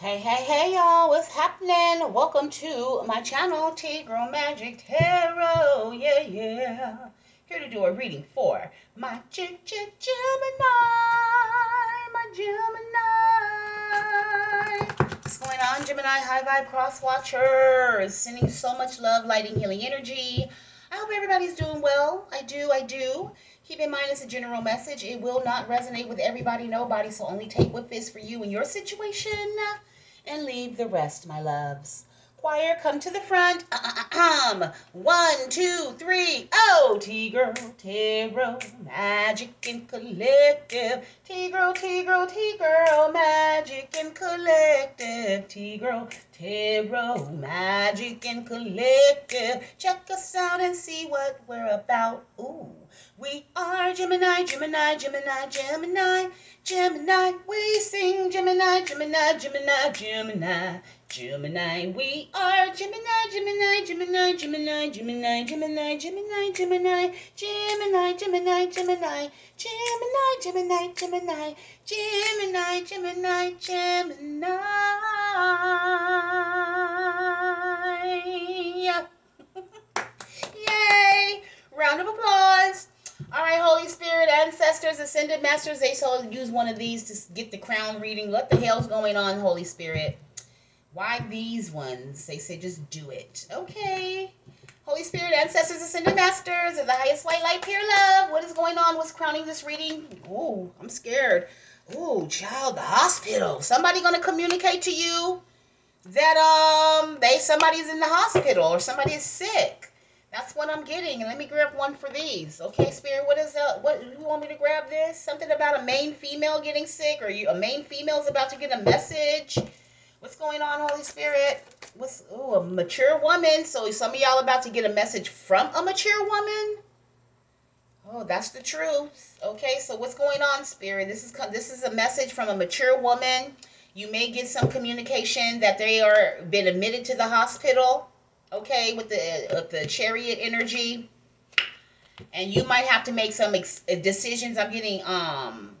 Hey, hey, hey, y'all, what's happening? Welcome to my channel, T Girl Magic Tarot. Yeah, yeah. Here to do a reading for my Ch Ch Gemini. My Gemini. What's going on, Gemini High Vibe Cross Watchers? Sending so much love, lighting, healing energy. I hope everybody's doing well. I do, I do. Keep in mind it's a general message. It will not resonate with everybody, nobody, so only take what fits for you in your situation and leave the rest, my loves. Choir, come to the front. Um, one, two, three. Oh, T-girl, T-girl, magic and collective. T-girl, T-girl, T-girl, magic and collective. T-girl, T-girl, magic and collective. Check us out and see what we're about. Ooh, we are Gemini, Gemini, Gemini, Gemini. Gemini, we sing Gemini, Gemini, Gemini, Gemini, Gemini. We are Gemini, Gemini, Gemini, Gemini, Gemini, Gemini, Gemini, Gemini, Gemini, Gemini, Gemini, Gemini, Gemini, Gemini, Gemini, Gemini, Gemini. Yay! Round of applause. All right, Holy Spirit, ancestors, ascended masters, they shall use one of these to get the crown reading. What the hell's going on, Holy Spirit? Why these ones? They say just do it. Okay. Holy Spirit, ancestors, ascended masters, of the highest white light, pure love. What is going on? What's crowning this reading? Ooh, I'm scared. Ooh, child, the hospital. Somebody gonna communicate to you that um they somebody's in the hospital or somebody is sick. That's what I'm getting. Let me grab one for these. Okay, Spirit, what is that? What you want me to grab this? Something about a main female getting sick or you a main female's about to get a message. What's going on, Holy Spirit? What's oh a mature woman? So some of y'all about to get a message from a mature woman? Oh, that's the truth. Okay, so what's going on, Spirit? This is this is a message from a mature woman. You may get some communication that they are been admitted to the hospital okay, with the with the chariot energy, and you might have to make some ex- uh, decisions. I'm getting um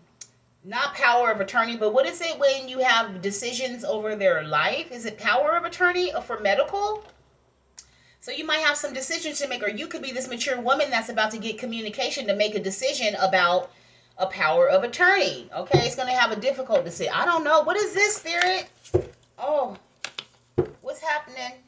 not power of attorney, but what is it when you have decisions over their life? Is it power of attorney or for medical? So you might have some decisions to make, or you could be this mature woman that's about to get communication to make a decision about a power of attorney. Okay, it's gonna have a difficult decision. I don't know. What is this, spirit? Oh, what's happening?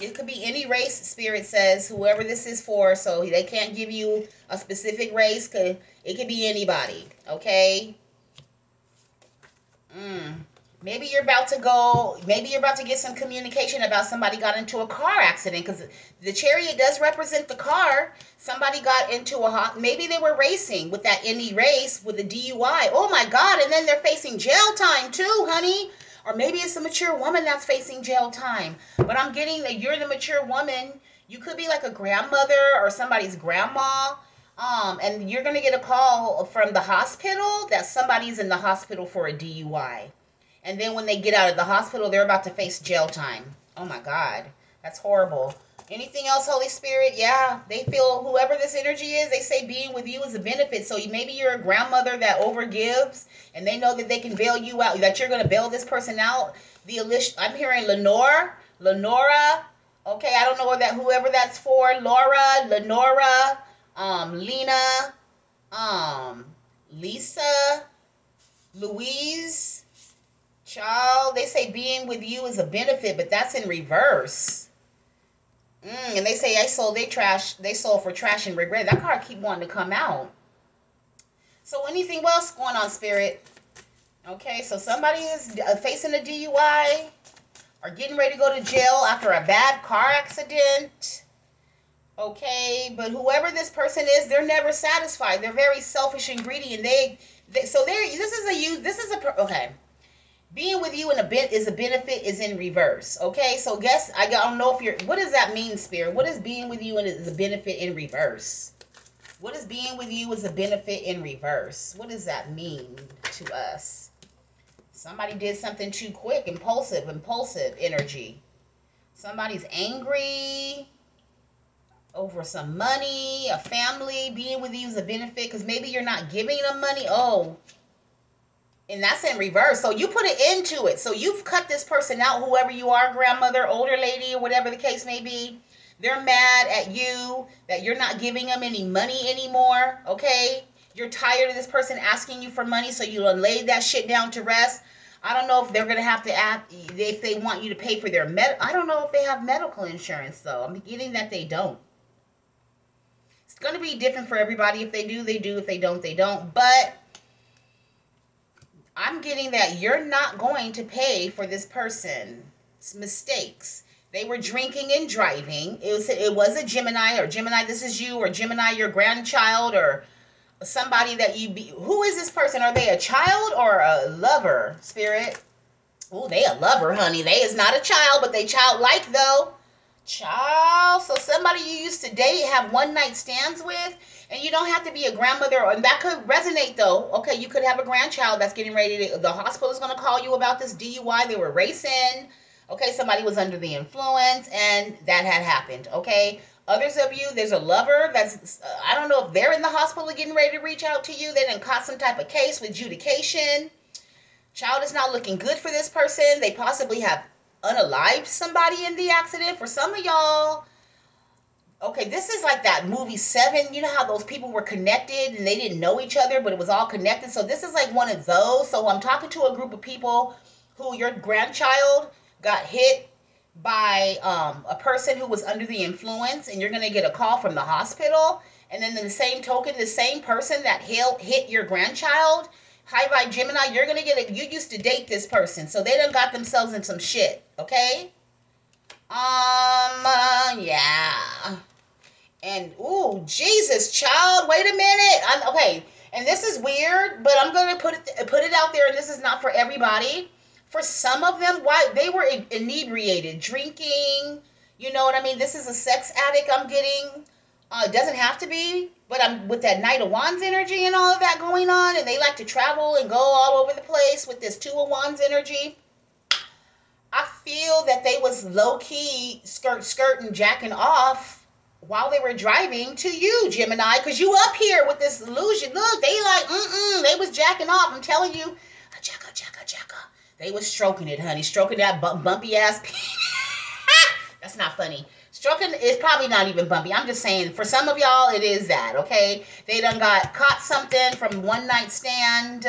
It could be any race, Spirit says, whoever this is for. So they can't give you a specific race. Could It could be anybody, okay? Mm. Maybe you're about to go, maybe you're about to get some communication about somebody got into a car accident because the chariot does represent the car. Somebody got into a maybe they were racing with that Indy race with a DUI. Oh my God. And then they're facing jail time too, honey. Or maybe it's a mature woman that's facing jail time. But I'm getting that you're the mature woman. You could be like a grandmother or somebody's grandma. Um, and you're gonna get a call from the hospital that somebody's in the hospital for a DUI. And then when they get out of the hospital, they're about to face jail time. Oh my God. That's horrible. Anything else, Holy Spirit? Yeah, they feel whoever this energy is, they say being with you is a benefit. So maybe you're a grandmother that overgives and they know that they can bail you out, that you're going to bail this person out. The I'm hearing Lenore, Lenora. Okay, I don't know what that whoever that's for. Laura, Lenora, um, Lena, um, Lisa, Louise, child. They say being with you is a benefit, but that's in reverse. Mm, and they say I sold they trash they sold for trash and regret. That card keep wanting to come out. So anything else going on, spirit? Okay, so somebody is uh, facing a DUI or getting ready to go to jail after a bad car accident. Okay, but whoever this person is, they're never satisfied. They're very selfish and greedy, and they, they so they this is a you this is a okay being with you in a bit is a benefit is in reverse. Okay, so guess I don't know if you're. What does that mean, Spirit? What is being with you and is a benefit in reverse? What is being with you is a benefit in reverse? What does that mean to us? Somebody did something too quick, impulsive, impulsive energy. Somebody's angry over some money, a family. Being with you is a benefit because maybe you're not giving them money. Oh, and that's in reverse. So you put an end to it. So you've cut this person out, whoever you are, grandmother, older lady, or whatever the case may be. They're mad at you that you're not giving them any money anymore. Okay, you're tired of this person asking you for money, so you laid that shit down to rest. I don't know if they're gonna have to ask if they want you to pay for their med. I don't know if they have medical insurance though. I'm getting that they don't. It's gonna be different for everybody. If they do, they do. If they don't, they don't. But I'm getting that you're not going to pay for this person's mistakes. They were drinking and driving. It was it was a Gemini or Gemini. This is you or Gemini, your grandchild or somebody that you be. Who is this person? Are they a child or a lover? Spirit. Oh, they a lover, honey. They is not a child, but they childlike though. Child. So somebody you used to date, have one night stands with, and you don't have to be a grandmother, and that could resonate though. Okay, you could have a grandchild that's getting ready to. The hospital is going to call you about this DUI. They were racing. Okay, somebody was under the influence, and that had happened. Okay, Others of you, there's a lover that's, I don't know if they're in the hospital getting ready to reach out to you. They didn't caught some type of case with adjudication. Child is not looking good for this person. They possibly have unalived somebody in the accident. For some of y'all, okay, this is like that movie Seven. You know how those people were connected and they didn't know each other, but it was all connected. So this is like one of those. So I'm talking to a group of people who your grandchild got hit by um, a person who was under the influence, and you're to get a call from the hospital. And then, the same token, the same person that hit your grandchild, hi, by Gemini, you're going to get it. You used to date this person, so they done got themselves in some shit, okay? Um, uh, yeah. And, ooh, Jesus, child, wait a minute. I'm, okay, and this is weird, but I'm going to put it, put it out there, and this is not for everybody for some of them, why they were inebriated, drinking. You know what I mean? This is a sex addict I'm getting. Uh, it doesn't have to be, but I'm with that Knight of Wands energy and all of that going on, and they like to travel and go all over the place with this Two of Wands energy. I feel that they was low key skirt skirting jacking off while they were driving to you, Gemini, because you up here with this illusion. Look, they like, mm-mm, they was jacking off. I'm telling you, jacka, jacka, jacka. They was stroking it, honey. Stroking that bumpy ass. That's not funny. Stroking is probably not even bumpy. I'm just saying, for some of y'all, it is that, okay? They done got caught something from one night stand.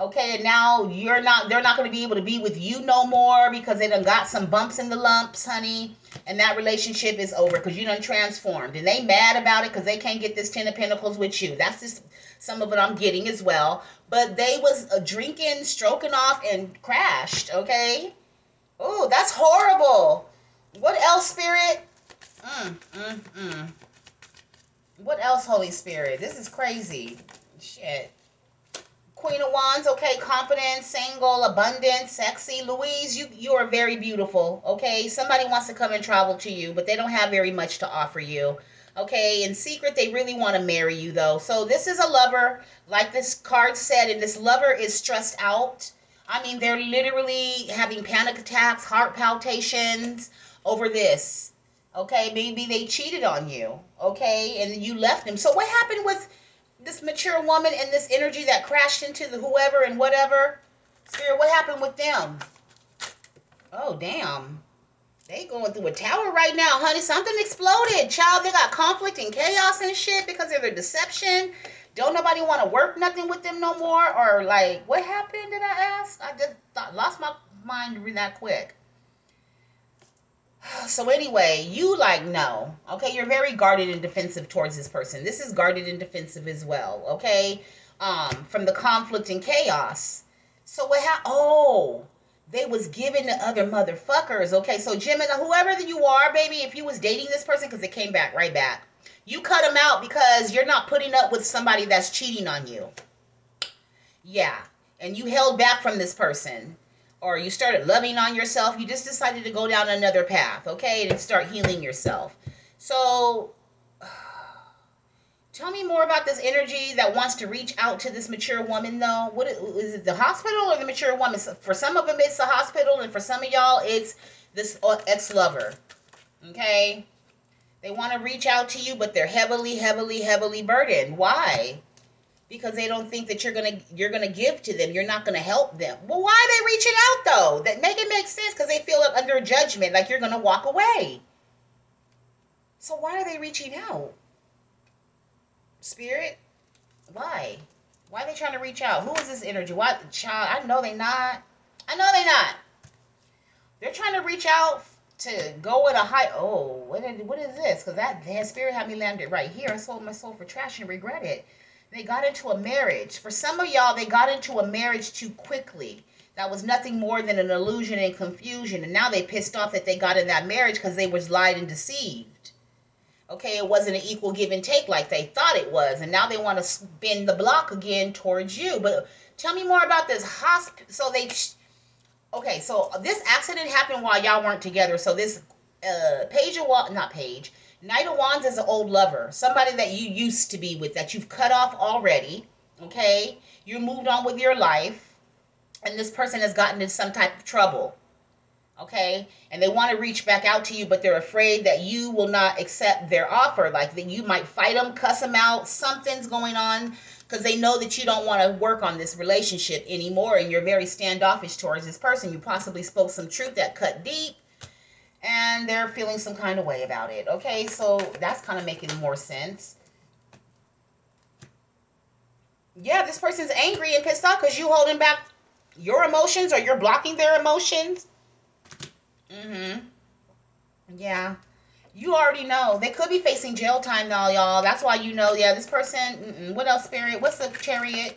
okay, and now you're not, they're not going to be able to be with you no more because they done got some bumps in the lumps, honey. And that relationship is over because you done transformed. And they mad about it because they can't get this Ten of Pentacles with you. That's just some of it I'm getting as well. But they was uh, drinking, stroking off, and crashed. Okay. Oh, that's horrible. What else, Spirit? Mm, mm, mm. What else, Holy Spirit? This is crazy. Shit. Queen of Wands, okay, confident, single, abundant, sexy. Louise, you you are very beautiful, okay? Somebody wants to come and travel to you, but they don't have very much to offer you. Okay, in secret, they really want to marry you, though. So this is a lover, like this card said, and this lover is stressed out. I mean, they're literally having panic attacks, heart palpitations over this. Okay, maybe they cheated on you. Okay, and you left them. So what happened with this mature woman and this energy that crashed into the whoever and whatever? Spirit, what happened with them? Oh, damn. They going through a tower right now, honey. Something exploded. Child, they got conflict and chaos and shit because of their deception. Don't nobody want to work nothing with them no more? Or like, what happened? Did I ask? I just lost my mind that quick. So anyway, you like no. Okay, you're very guarded and defensive towards this person. This is guarded and defensive as well. Okay, um, from the conflict and chaos. So what happened? Oh, they was given to other motherfuckers. Okay, so Gemini, whoever you are, baby, if you was dating this person, because it came back right back, you cut them out because you're not putting up with somebody that's cheating on you. Yeah, and you held back from this person, or you started loving on yourself. You just decided to go down another path, okay, and start healing yourself. So Tell me more about this energy that wants to reach out to this mature woman, though. What is it? The hospital or the mature woman? For some of them, it's the hospital, and for some of y'all, it's this uh, ex-lover. Okay, they want to reach out to you, but they're heavily, heavily, heavily burdened. Why? Because they don't think that you're gonna you're gonna give to them. You're not gonna help them. Well, why are they reaching out though? That make it make sense because they feel under judgment, like you're gonna walk away. So why are they reaching out? Spirit, why? Why are they trying to reach out? Who is this energy? What child? I know they not. I know they not. They're trying to reach out to go at a high. Oh, what is, what is this? Because that, that spirit had me landed right here. I sold my soul for trash and regret it. They got into a marriage. For some of y'all, they got into a marriage too quickly. That was nothing more than an illusion and confusion. And now they pissed off that they got in that marriage because they was lied and deceived. Okay, it wasn't an equal give and take like they thought it was. And now they want to spin the block again towards you. But tell me more about this hospital. So they okay, so this accident happened while y'all weren't together. So this uh Page of Wands, not Page, Knight of Wands is an old lover, somebody that you used to be with that you've cut off already. Okay, you moved on with your life, and this person has gotten into some type of trouble. Okay, and they want to reach back out to you, but they're afraid that you will not accept their offer. Like that you might fight them, cuss them out, something's going on because they know that you don't want to work on this relationship anymore and you're very standoffish towards this person. You possibly spoke some truth that cut deep and they're feeling some kind of way about it. Okay, so that's kind of making more sense. Yeah, this person's angry and pissed off because you holding back your emotions or you're blocking their emotions. Mm-hmm. Yeah you already know they could be facing jail time now, y'all. That's why you know, yeah, this person. Mm-mm. What else, Spirit? What's the chariot?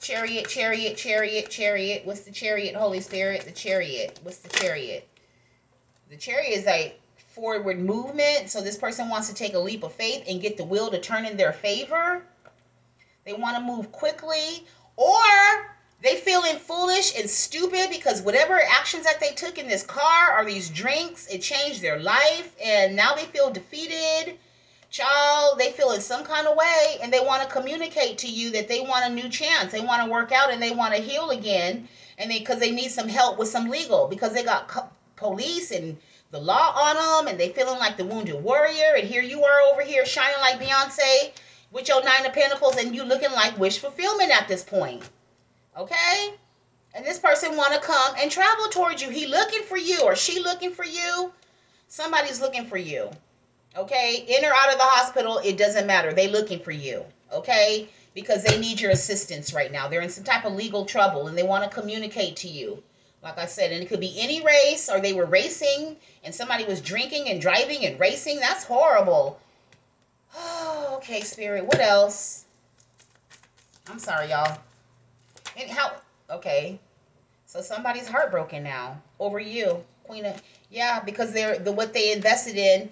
Chariot, chariot, chariot, chariot. What's the chariot? Holy Spirit, the chariot. What's the chariot? The chariot is like forward movement. So this person wants to take a leap of faith and get the wheel to turn in their favor. They want to move quickly, or they feeling foolish and stupid because whatever actions that they took in this car or these drinks, it changed their life, and now they feel defeated. Child, they feel in some kind of way, and they want to communicate to you that they want a new chance. They want to work out and they want to heal again, and they because they need some help with some legal because they got police and the law on them, and they feeling like the wounded warrior. And here you are over here shining like Beyonce with your nine of pentacles, and you looking like wish fulfillment at this point. Okay? And this person want to come and travel towards you. He looking for you or she looking for you. Somebody's looking for you. Okay? In or out of the hospital, it doesn't matter. They looking for you. Okay? Because they need your assistance right now. They're in some type of legal trouble and they want to communicate to you. Like I said, and it could be any race or they were racing and somebody was drinking and driving and racing. That's horrible. Oh, okay, spirit. What else? I'm sorry, y'all. And how? Okay, so somebody's heartbroken now over you, Queen of. Yeah, because they're the what they invested in.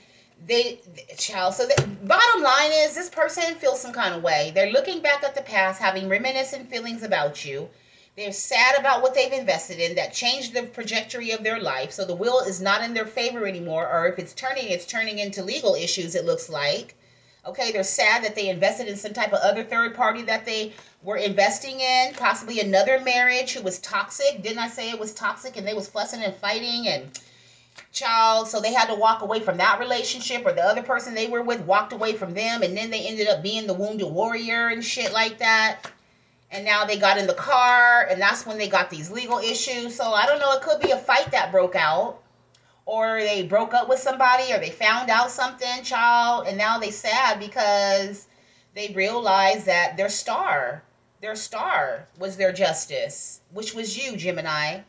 They, child. So the bottom line is, this person feels some kind of way. They're looking back at the past, having reminiscent feelings about you. They're sad about what they've invested in that changed the trajectory of their life. So the will is not in their favor anymore, or if it's turning, it's turning into legal issues. It looks like. Okay, they're sad that they invested in some type of other third party that they were investing in, possibly another marriage who was toxic. Didn't I say it was toxic and they was fussing and fighting and child, so they had to walk away from that relationship or the other person they were with walked away from them and then they ended up being the wounded warrior and shit like that. And now they got in the car and that's when they got these legal issues. So I don't know, it could be a fight that broke out or they broke up with somebody or they found out something, child, and now they sad because they realized that their star, their star was their justice, which was you, Gemini.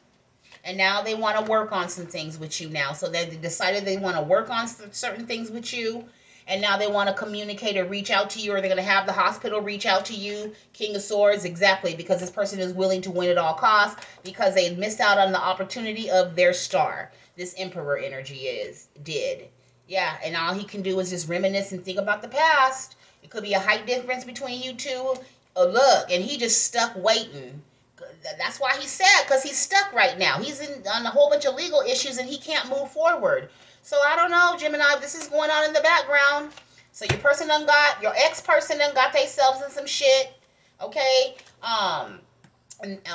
And now they want to work on some things with you now. So they decided they want to work on certain things with you. And now they want to communicate or reach out to you, or they're going to have the hospital reach out to you. King of Swords, exactly, because this person is willing to win at all costs because they missed out on the opportunity of their star this emperor energy is did. Yeah, and all he can do is just reminisce and think about the past. It could be a height difference between you two. Oh, look, and he just stuck waiting. That's why he's sad because he's stuck right now. He's in on a whole bunch of legal issues and he can't move forward. So I don't know, Gemini. This is going on in the background. So your person done got your ex person done got themselves in some shit. Okay. Um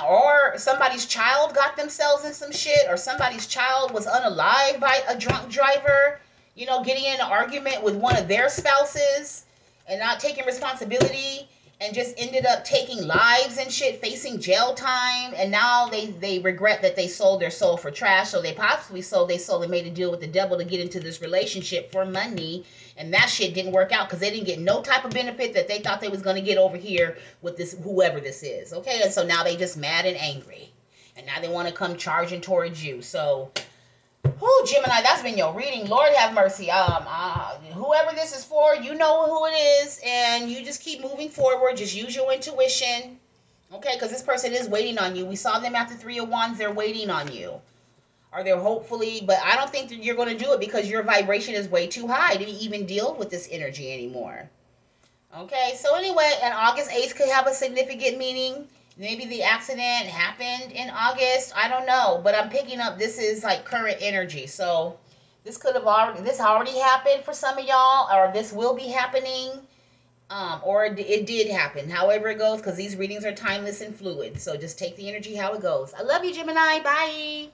or somebody's child got themselves in some shit, or somebody's child was unalive by a drunk driver, you know, getting in an argument with one of their spouses and not taking responsibility. And just ended up taking lives and shit, facing jail time, and now they they regret that they sold their soul for trash. So they possibly sold they soul and made a deal with the devil to get into this relationship for money, and that shit didn't work out because they didn't get no type of benefit that they thought they was gonna get over here with this whoever this is. Okay, and so now they just mad and angry, and now they want to come charging towards you. So Who Gemini, that's been your reading. Lord have mercy. Um, uh, whoever this is for, you know who it is, and you just keep moving forward. Just use your intuition, okay? Because this person is waiting on you. We saw them after three of wands. They're waiting on you. Are they hopefully? But I don't think that you're going to do it because your vibration is way too high to even deal with this energy anymore. Okay, so anyway, and August 8th could have a significant meaning. Maybe the accident happened in August. I don't know, but I'm picking up this is like current energy. So this could have already this already happened for some of y'all, or this will be happening, um, or it, it did happen. However it goes, because these readings are timeless and fluid. So just take the energy how it goes. I love you, Gemini. Bye.